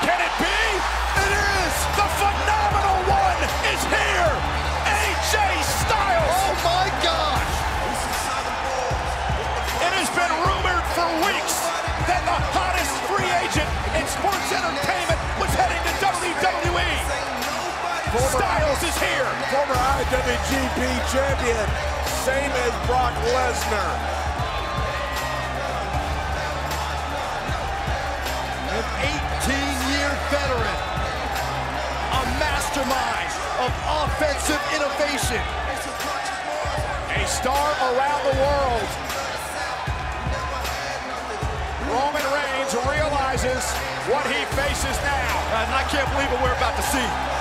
Can it be? It is! The phenomenal one is here! AJ Styles! Oh my gosh! It has been rumored for weeks that the hottest free agent in sports entertainment was heading to WWE. Styles is here. Former IWGP champion, same as Brock Lesnar. with 18 of offensive innovation. A star around the world. Roman Reigns realizes what he faces now. And I can't believe what we're about to see.